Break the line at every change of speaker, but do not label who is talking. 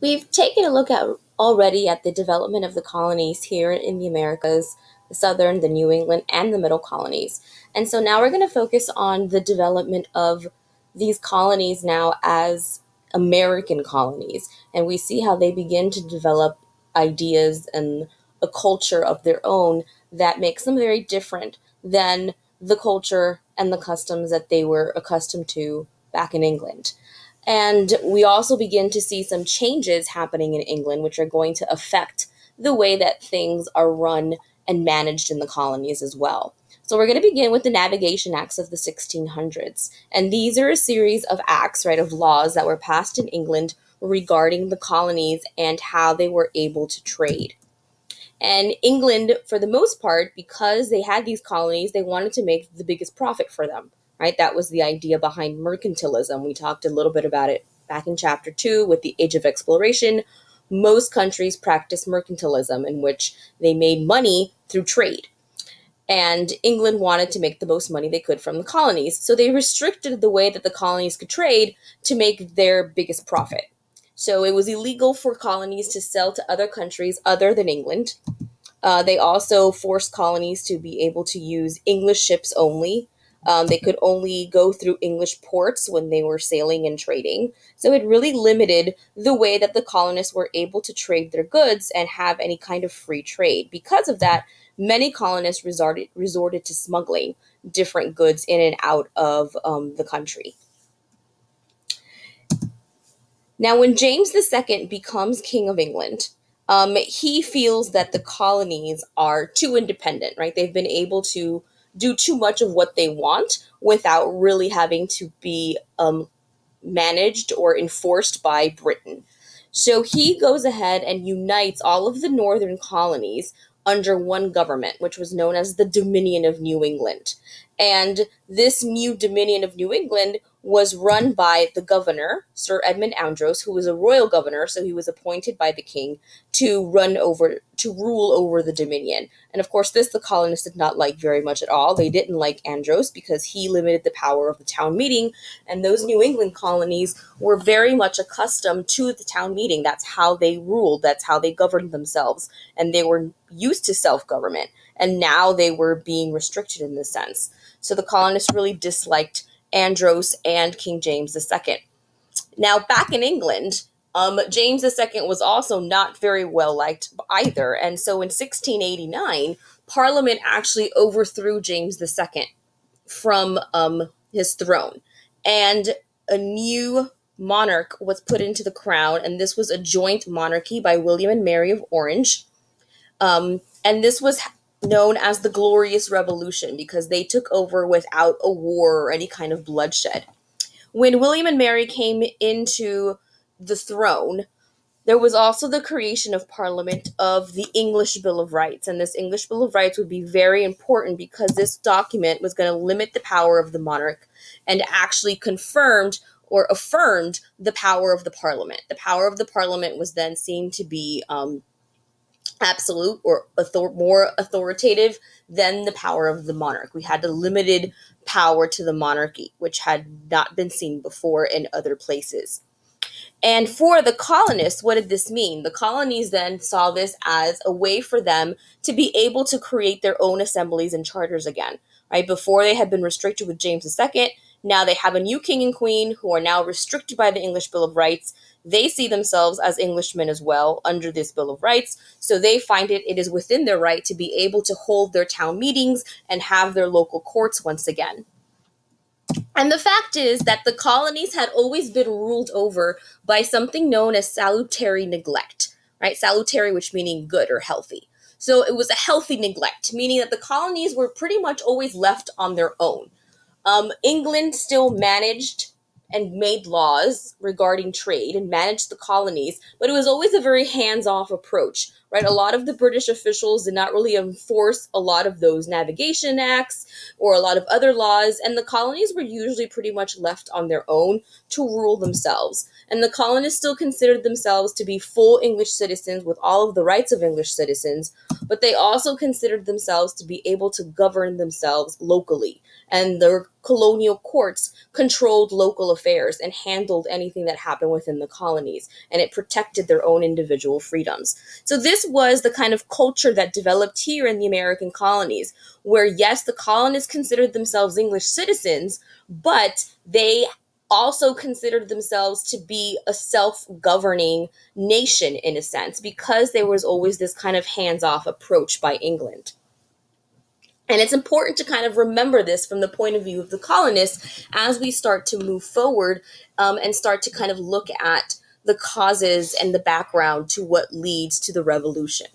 We've taken a look at already at the development of the colonies here in the Americas, the southern, the New England, and the middle colonies. And so now we're going to focus on the development of these colonies now as American colonies. And we see how they begin to develop ideas and a culture of their own that makes them very different than the culture and the customs that they were accustomed to back in England. And we also begin to see some changes happening in England, which are going to affect the way that things are run and managed in the colonies as well. So we're going to begin with the Navigation Acts of the 1600s. And these are a series of acts, right, of laws that were passed in England regarding the colonies and how they were able to trade. And England, for the most part, because they had these colonies, they wanted to make the biggest profit for them right? That was the idea behind mercantilism. We talked a little bit about it back in chapter two with the Age of Exploration. Most countries practiced mercantilism, in which they made money through trade. And England wanted to make the most money they could from the colonies. So they restricted the way that the colonies could trade to make their biggest profit. So it was illegal for colonies to sell to other countries other than England. Uh, they also forced colonies to be able to use English ships only um, they could only go through English ports when they were sailing and trading. So it really limited the way that the colonists were able to trade their goods and have any kind of free trade. Because of that, many colonists resorted, resorted to smuggling different goods in and out of um, the country. Now, when James II becomes King of England, um, he feels that the colonies are too independent, right? They've been able to do too much of what they want without really having to be um, managed or enforced by Britain. So he goes ahead and unites all of the northern colonies under one government, which was known as the Dominion of New England. And this new Dominion of New England was run by the governor, Sir Edmund Andros, who was a royal governor, so he was appointed by the king to run over to rule over the dominion. And of course, this the colonists did not like very much at all. They didn't like Andros because he limited the power of the town meeting, and those New England colonies were very much accustomed to the town meeting. That's how they ruled, that's how they governed themselves, and they were used to self-government. And now they were being restricted in this sense. So the colonists really disliked Andros and King James II. Now, back in England, um, James II was also not very well liked either, and so in 1689, Parliament actually overthrew James II from um, his throne, and a new monarch was put into the crown, and this was a joint monarchy by William and Mary of Orange. Um, and this was known as the Glorious Revolution because they took over without a war or any kind of bloodshed. When William and Mary came into the throne, there was also the creation of Parliament of the English Bill of Rights. And this English Bill of Rights would be very important because this document was going to limit the power of the monarch and actually confirmed or affirmed the power of the Parliament. The power of the Parliament was then seen to be um, absolute or author- more authoritative than the power of the monarch. We had a limited power to the monarchy, which had not been seen before in other places. And for the colonists, what did this mean? The colonies then saw this as a way for them to be able to create their own assemblies and charters again. Right before they had been restricted with James II, now they have a new king and queen who are now restricted by the English Bill of Rights they see themselves as Englishmen as well under this Bill of Rights, so they find it it is within their right to be able to hold their town meetings and have their local courts once again. And the fact is that the colonies had always been ruled over by something known as salutary neglect, right? Salutary, which meaning good or healthy. So it was a healthy neglect, meaning that the colonies were pretty much always left on their own. Um, England still managed and made laws regarding trade and managed the colonies, but it was always a very hands off approach, right? A lot of the British officials did not really enforce a lot of those navigation acts or a lot of other laws, and the colonies were usually pretty much left on their own to rule themselves. And the colonists still considered themselves to be full English citizens with all of the rights of English citizens, but they also considered themselves to be able to govern themselves locally. And the colonial courts controlled local affairs and handled anything that happened within the colonies, and it protected their own individual freedoms. So, this was the kind of culture that developed here in the American colonies, where yes, the colonists considered themselves English citizens, but they also considered themselves to be a self-governing nation in a sense because there was always this kind of hands-off approach by England. And it's important to kind of remember this from the point of view of the colonists as we start to move forward um, and start to kind of look at the causes and the background to what leads to the revolution.